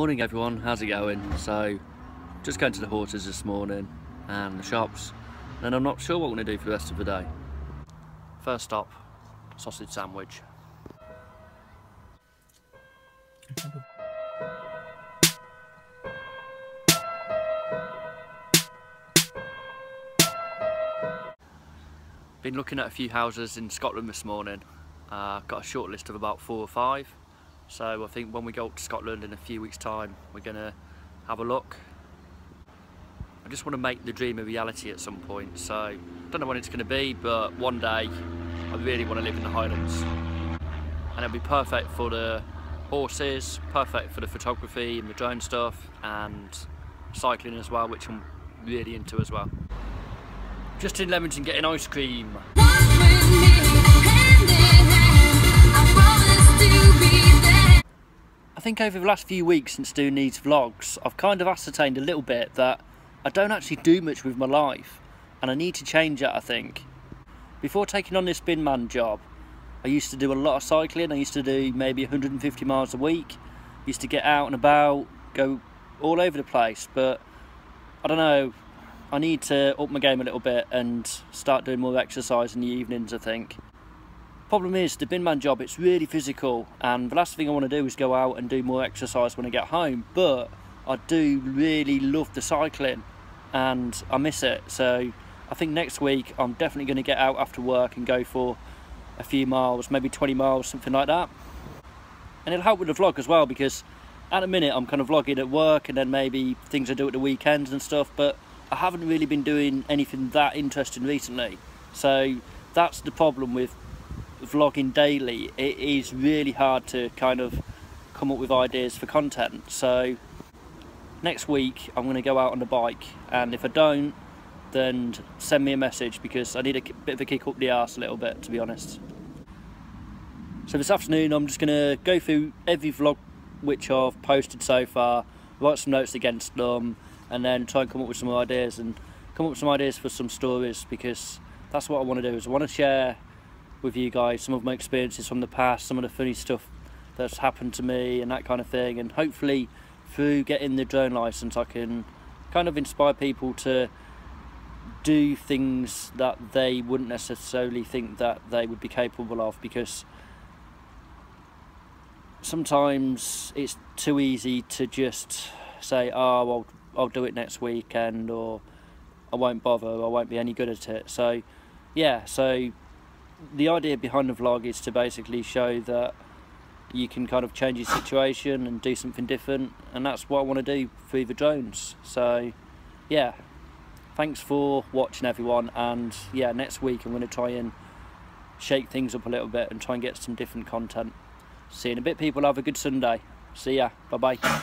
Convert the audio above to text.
Morning everyone, how's it going? So, just going to the horses this morning and the shops and I'm not sure what I'm going to do for the rest of the day. First stop, sausage sandwich. Been looking at a few houses in Scotland this morning. Uh, got a short list of about four or five. So I think when we go up to Scotland in a few weeks time, we're gonna have a look. I just want to make the dream a reality at some point. So I don't know when it's gonna be, but one day I really want to live in the Highlands. And it'll be perfect for the horses, perfect for the photography and the drone stuff, and cycling as well, which I'm really into as well. Just in Leamington getting ice cream. I think over the last few weeks since doing these vlogs, I've kind of ascertained a little bit that I don't actually do much with my life and I need to change that I think. Before taking on this bin man job, I used to do a lot of cycling, I used to do maybe 150 miles a week, used to get out and about, go all over the place, but I don't know, I need to up my game a little bit and start doing more exercise in the evenings I think. Problem is, the bin man job, it's really physical and the last thing I want to do is go out and do more exercise when I get home, but I do really love the cycling and I miss it. So I think next week I'm definitely going to get out after work and go for a few miles, maybe 20 miles, something like that. And it'll help with the vlog as well because at the minute I'm kind of vlogging at work and then maybe things I do at the weekends and stuff, but I haven't really been doing anything that interesting recently. So that's the problem with vlogging daily. It is really hard to kind of come up with ideas for content. So next week I'm going to go out on the bike and if I don't then send me a message because I need a bit of a kick up the arse a little bit to be honest. So this afternoon I'm just going to go through every vlog which I've posted so far, write some notes against them, and then try and come up with some ideas and come up with some ideas for some stories because that's what I want to do is I want to share with you guys some of my experiences from the past, some of the funny stuff that's happened to me and that kind of thing and hopefully through getting the drone license I can kind of inspire people to do things that they wouldn't necessarily think that they would be capable of because sometimes it's too easy to just say oh well I'll do it next weekend or I won't bother, I won't be any good at it. So, yeah, so the idea behind the vlog is to basically show that you can kind of change your situation and do something different, and that's what I want to do for the drones. So, yeah, thanks for watching, everyone, and yeah, next week I'm going to try and shake things up a little bit and try and get some different content. See you in a bit, people. Have a good Sunday. See ya. Bye bye.